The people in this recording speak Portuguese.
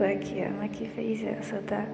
Foi a Ana que fez essa, tá?